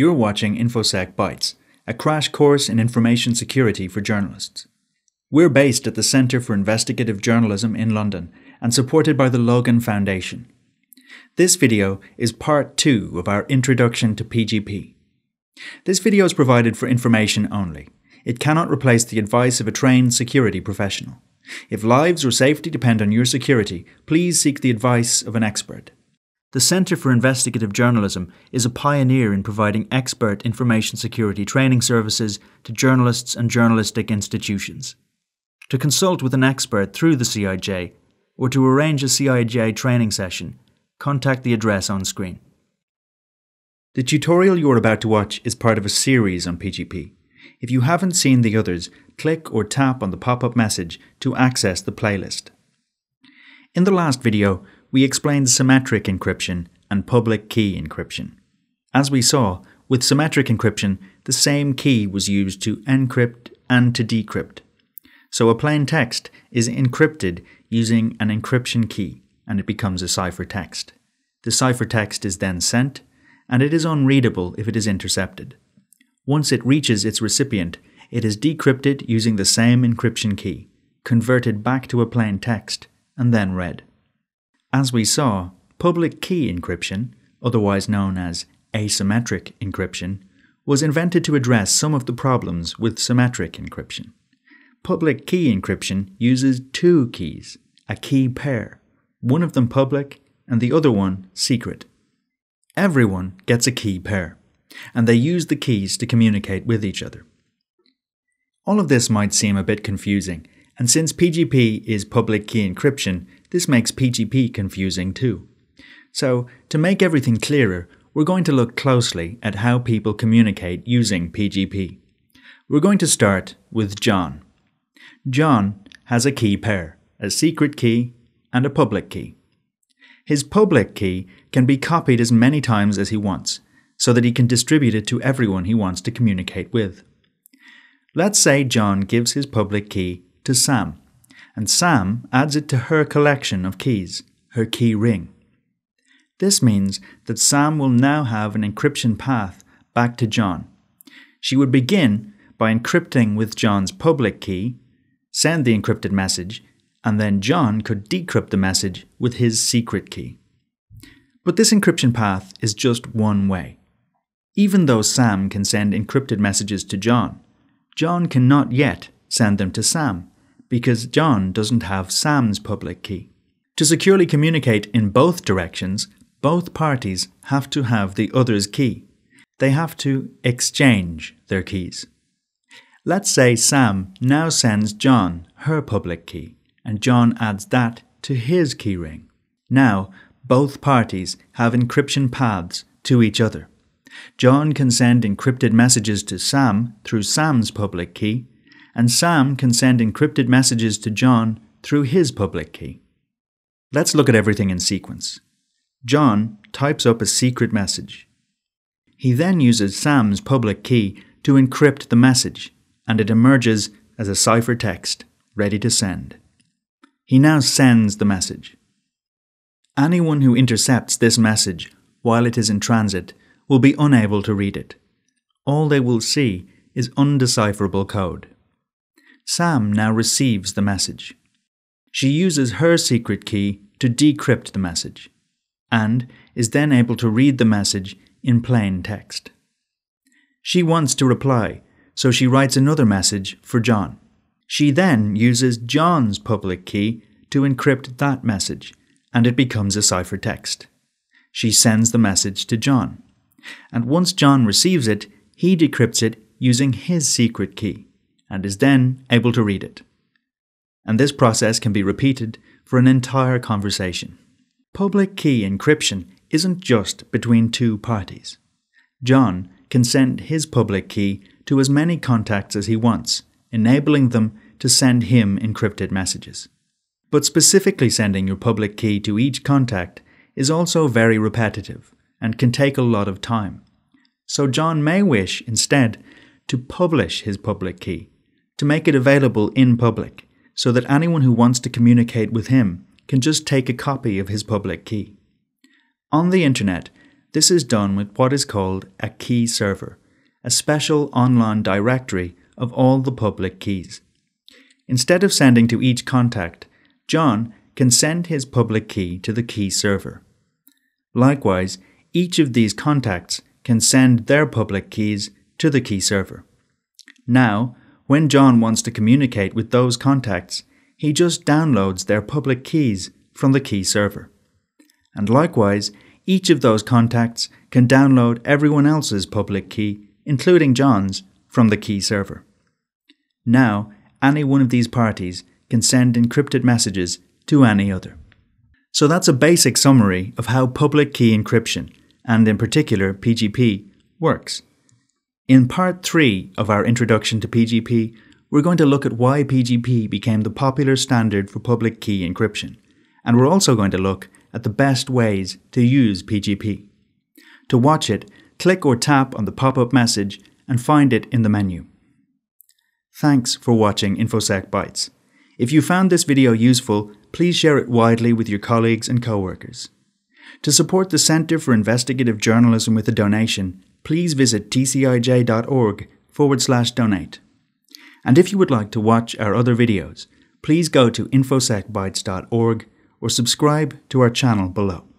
You're watching InfoSec Bytes, a crash course in information security for journalists. We're based at the Centre for Investigative Journalism in London and supported by the Logan Foundation. This video is part two of our introduction to PGP. This video is provided for information only. It cannot replace the advice of a trained security professional. If lives or safety depend on your security, please seek the advice of an expert. The Centre for Investigative Journalism is a pioneer in providing expert information security training services to journalists and journalistic institutions. To consult with an expert through the CIJ or to arrange a CIJ training session, contact the address on screen. The tutorial you're about to watch is part of a series on PGP. If you haven't seen the others, click or tap on the pop up message to access the playlist. In the last video, we explained symmetric encryption and public key encryption. As we saw, with symmetric encryption, the same key was used to encrypt and to decrypt. So a plain text is encrypted using an encryption key and it becomes a ciphertext. The ciphertext is then sent and it is unreadable if it is intercepted. Once it reaches its recipient, it is decrypted using the same encryption key, converted back to a plain text, and then read. As we saw, public key encryption, otherwise known as asymmetric encryption, was invented to address some of the problems with symmetric encryption. Public key encryption uses two keys, a key pair, one of them public and the other one secret. Everyone gets a key pair, and they use the keys to communicate with each other. All of this might seem a bit confusing, and since PGP is public key encryption, this makes PGP confusing too. So, to make everything clearer, we're going to look closely at how people communicate using PGP. We're going to start with John. John has a key pair, a secret key and a public key. His public key can be copied as many times as he wants, so that he can distribute it to everyone he wants to communicate with. Let's say John gives his public key to Sam and Sam adds it to her collection of keys, her key ring. This means that Sam will now have an encryption path back to John. She would begin by encrypting with John's public key, send the encrypted message, and then John could decrypt the message with his secret key. But this encryption path is just one way. Even though Sam can send encrypted messages to John, John cannot yet send them to Sam because John doesn't have Sam's public key. To securely communicate in both directions, both parties have to have the other's key. They have to exchange their keys. Let's say Sam now sends John her public key, and John adds that to his keyring. Now, both parties have encryption paths to each other. John can send encrypted messages to Sam through Sam's public key, and Sam can send encrypted messages to John through his public key. Let's look at everything in sequence. John types up a secret message. He then uses Sam's public key to encrypt the message, and it emerges as a ciphertext ready to send. He now sends the message. Anyone who intercepts this message while it is in transit will be unable to read it. All they will see is undecipherable code. Sam now receives the message. She uses her secret key to decrypt the message, and is then able to read the message in plain text. She wants to reply, so she writes another message for John. She then uses John's public key to encrypt that message, and it becomes a ciphertext. She sends the message to John, and once John receives it, he decrypts it using his secret key and is then able to read it. And this process can be repeated for an entire conversation. Public key encryption isn't just between two parties. John can send his public key to as many contacts as he wants, enabling them to send him encrypted messages. But specifically sending your public key to each contact is also very repetitive and can take a lot of time. So John may wish instead to publish his public key to make it available in public so that anyone who wants to communicate with him can just take a copy of his public key. On the internet, This is done with what is called a key server, a special online directory of all the public keys. Instead of sending to each contact, John can send his public key to the key server. Likewise, each of these contacts can send their public keys to the key server. Now, when John wants to communicate with those contacts, he just downloads their public keys from the key server. And likewise, each of those contacts can download everyone else's public key, including John's, from the key server. Now, any one of these parties can send encrypted messages to any other. So that's a basic summary of how public key encryption, and in particular PGP, works. In part 3 of our introduction to PGP, we're going to look at why PGP became the popular standard for public key encryption, and we're also going to look at the best ways to use PGP. To watch it, click or tap on the pop up message and find it in the menu. Thanks for watching InfoSec Bytes. If you found this video useful, please share it widely with your colleagues and co-workers. To support the Centre for Investigative Journalism with a donation, please visit tcij.org forward slash donate. And if you would like to watch our other videos, please go to infosecbytes.org or subscribe to our channel below.